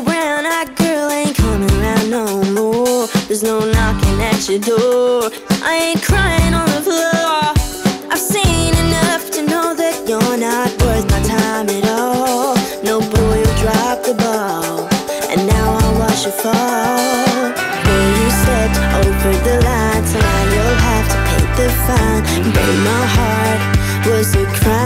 old brown eyed girl ain't coming around no more. There's no knocking at your door. I ain't crying on the floor. I've seen enough to know that you're not worth my time at all. No boy, will drop the ball, and now I watch you fall. When you stepped over the line, tonight you'll have to pay the fine. Break my heart was a crime.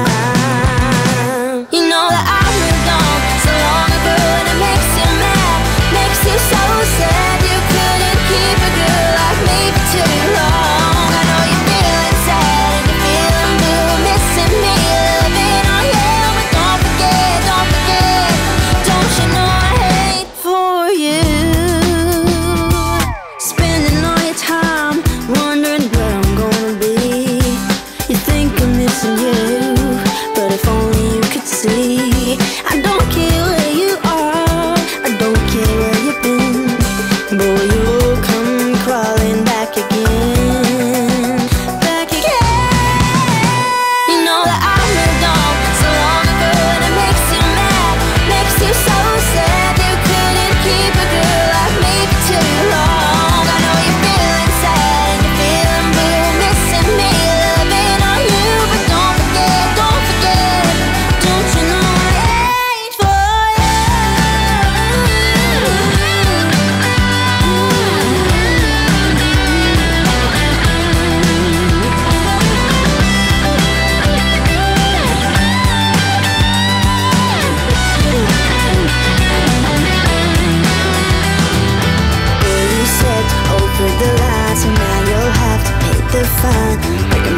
the fun.